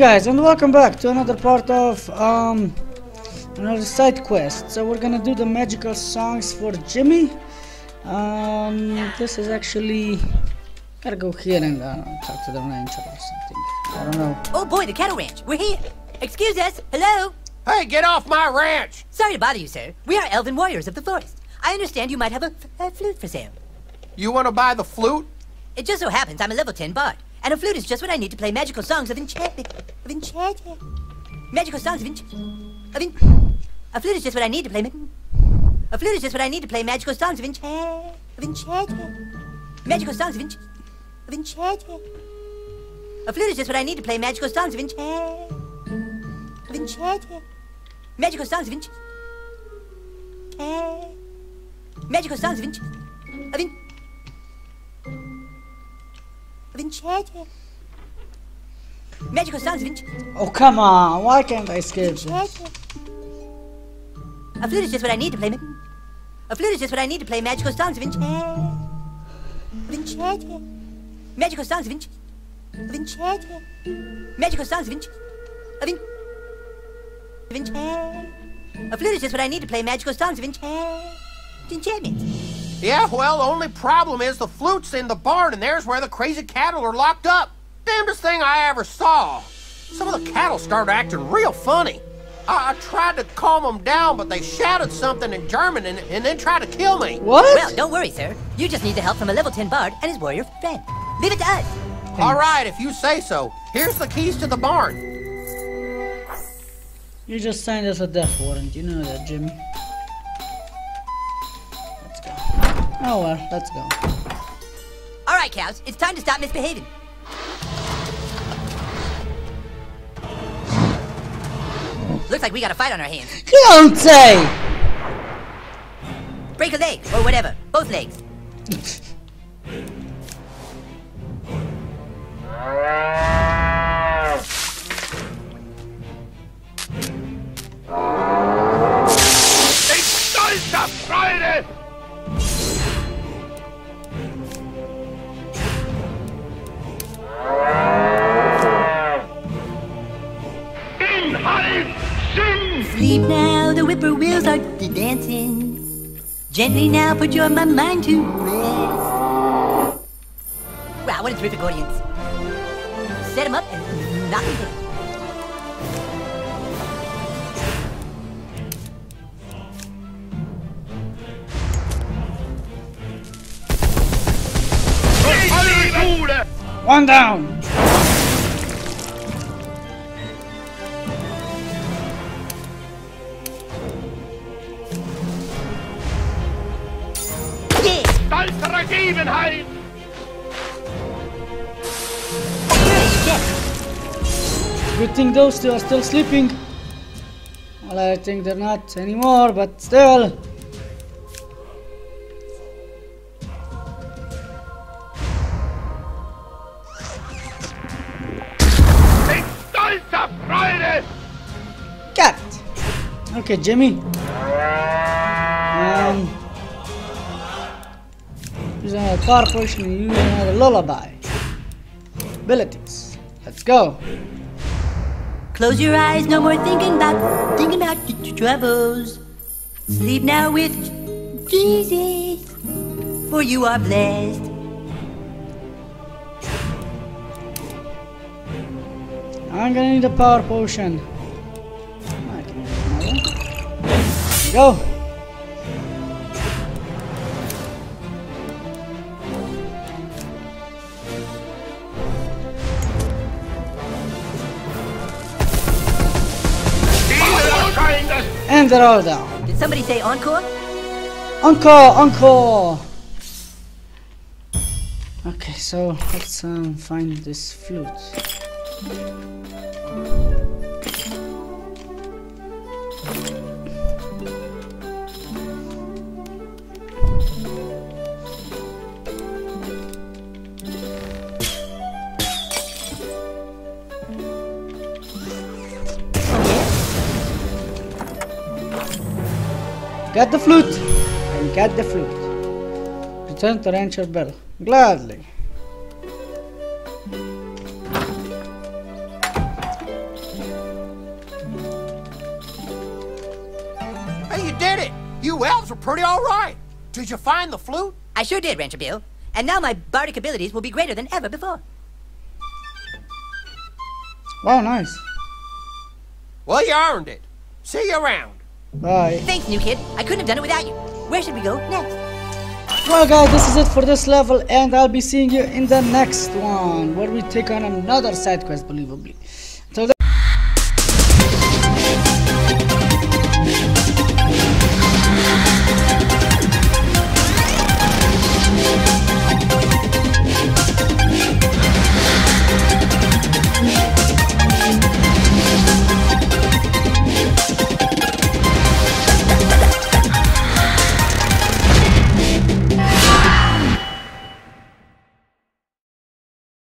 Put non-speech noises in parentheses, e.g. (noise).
guys, and welcome back to another part of um another side quest. So we're gonna do the magical songs for Jimmy. Um, this is actually gotta go here and uh, talk to the rancher or something. I don't know. Oh boy, the cattle ranch. We're here. Excuse us. Hello. Hey, get off my ranch! Sorry to bother you, sir. We are elven warriors of the forest. I understand you might have a, a flute for sale. You want to buy the flute? It just so happens I'm a level 10 bard, and a flute is just what I need to play magical songs of enchantment. Of enchantment. Magical songs of enchantment. Of en- a flute is just what I need to play. A flute is just what I need to play magical songs of enchant. Of enchantment. Magical songs of enchant. Of enchantment. A flute is just what I need to play magical songs of enchant. Of enchantment. Magical songs of enchant. Magical songs of enchant. Of en- enchantment. Magical songs of. Oh come on! Why can't I skip this? A flute is just what I need to play. A flute is just what I need to play magical songs. Of enchantment. Magical songs. Of enchantment. Magical songs of enchantment. Of en- of enchantment. A flute is just what I need to play magical songs of enchantment. Enchantment. Yeah, well, the only problem is the flute's in the barn, and there's where the crazy cattle are locked up. Damnedest thing I ever saw. Some of the cattle started acting real funny. I, I tried to calm them down, but they shouted something in German and, and then tried to kill me. What? Well, don't worry, sir. You just need the help from a level 10 bard and his warrior friend. Leave it to us. All right, if you say so. Here's the keys to the barn. You just signed us a death warrant. You know that, Jimmy. Oh well, let's go. All right, cows. It's time to stop misbehaving. Looks like we got a fight on our hands. You don't say. Break a leg, or whatever. Both legs. (laughs) Inhalt! Sinn! Sleep now, the whippoorwills are dancing. Gently now, put your my mind to rest. Wow, what a terrific audience. Set him up and knock him down. One down. Ergebenheit! Good thing those two are still sleeping. Well, I think they're not anymore, but still. Cat. Okay, Jimmy. Um, another power potion and use another lullaby. Abilities. Let's go. Close your eyes, no more thinking about thinking about your troubles. Sleep now with Jesus, for you are blessed. I'm gonna need a power potion. I can use another. There you go. And they're all down. Did somebody say encore? Encore, encore. Okay, so let's um, find this flute. Get the flute! And get the flute. Return to Rancher Bell. Gladly. Hey, you did it! You elves were pretty all right. Did you find the flute? I sure did, Rancher Bill. And now my bardic abilities will be greater than ever before. Wow, nice. Well, you earned it. See you around. Bye. Thanks, new kid. I couldn't have done it without you. Where should we go next? Well guys, this is it for this level and I'll be seeing you in the next one where we take on another side quest, believably.